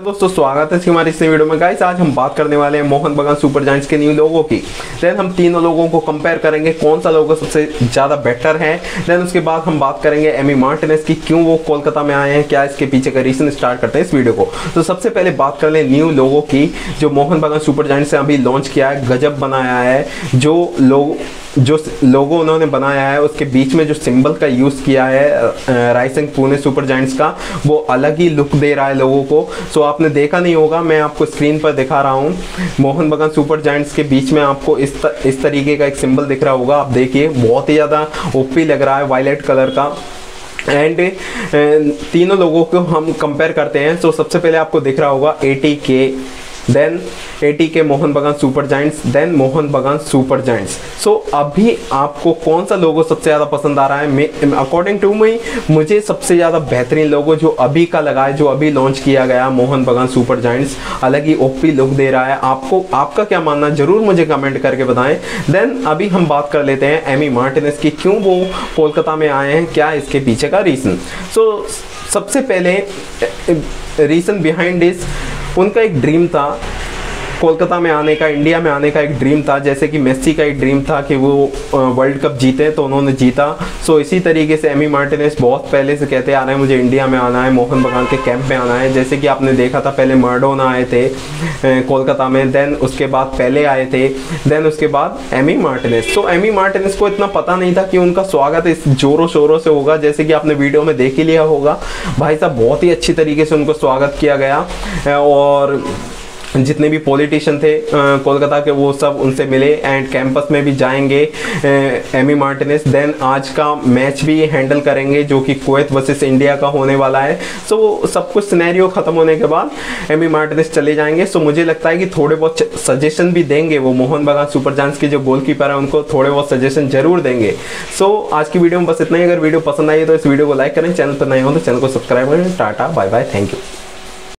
दोस्तों, स्वागत है हमारी इस वीडियो में। गाइस आज हम बात करने वाले हैं मोहन बगान सुपर जाइंट्स के न्यू लोगों की। देन हम तीनों लोगों को कंपेयर करेंगे कौन सा लोगो सबसे ज़्यादा बेटर है। देन उसके बाद हम बात करेंगे एमी मार्टिनेस की, क्यों वो कोलकाता में आए हैं, क्या इसके पीछे का रीजन स्टार्ट करते हैं इस वीडियो को। तो सबसे पहले बात कर ले न्यू लोगों की, जो मोहन बगान सुपर जाइंट से अभी लॉन्च किया है, गजब बनाया है, जो लोग जो लोगो उन्होंने बनाया है उसके बीच में जो सिंबल का यूज़ किया है राइसिंग पुणे सुपर जाइंट्स का वो अलग ही लुक दे रहा है लोगों को। सो आपने देखा नहीं होगा मैं आपको स्क्रीन पर दिखा रहा हूँ। मोहन बगान सुपर जाइंट्स के बीच में आपको इस त, इस तरीके का एक सिंबल दिख रहा होगा। आप देखिए बहुत ही ज़्यादा ओपी लग रहा है वायलेट कलर का। एंड तीनों लोगों को हम कंपेयर करते हैं। तो सबसे पहले आपको दिख रहा होगा एटी के then A T K Mohun Bagan super giants then Mohun Bagan super giants so अभी आपको कौन सा लोगो सबसे ज़्यादा पसंद आ रहा है? अकॉर्डिंग टू मई मुझे सबसे ज़्यादा बेहतरीन लोगो जो अभी का लगा है जो अभी लॉन्च किया गया मोहन बगान सुपर जाइंट्स अलग ही ओपी लुक दे रहा है। आपको आपका क्या मानना ज़रूर मुझे कमेंट करके बताएँ। देन अभी हम बात कर लेते हैं एमी मार्टिनस की क्यों वो कोलकाता में आए हैं? क्या इसके पीछे का रीज़न सो so, सबसे पहले रीज़न बिहाइंड इज़ उनका एक ड्रीम था कोलकाता में आने का, इंडिया में आने का एक ड्रीम था, जैसे कि मेस्सी का एक ड्रीम था कि वो वर्ल्ड कप जीते तो उन्होंने जीता। सो इसी तरीके से एमी मार्टिनेस बहुत पहले से कहते आ रहे हैं, मुझे इंडिया में आना है, मोहन बगान के कैंप में आना है। जैसे कि आपने देखा था, पहले मर्डोना आए थे कोलकाता में देन उसके बाद पहले आए थे देन उसके बाद एमी मार्टिनेस तो एमी मार्टिनेस को इतना पता नहीं था कि उनका स्वागत इस जोरों शोरों से होगा, जैसे कि आपने वीडियो में देख ही लिया होगा। भाई साहब, बहुत ही अच्छी तरीके से उनको स्वागत किया गया और जितने भी पॉलिटिशियन थे कोलकाता के वो सब उनसे मिले एंड कैंपस में भी जाएँगे एमी मार्टिनेस देन आज का मैच भी हैंडल करेंगे जो कि कोवैत वर्सेस इंडिया का होने वाला है. सो so, सब कुछ सिनेरियो ख़त्म होने के बाद एमी मार्टिनेस चले जाएँगे. सो so, मुझे लगता है कि थोड़े बहुत सजेशन भी देंगे वो मोहन बगान सुपर जांस के जो गोलकीपर है उनको थोड़े बहुत सजेशन ज़रूर देंगे. सो so, आज की वीडियो में बस इतना ही. अगर वीडियो पसंद आई तो इस वीडियो को लाइक करें. चैनल पर नए हो तो चैनल को सब्सक्राइब करें. Tata bye bye thank you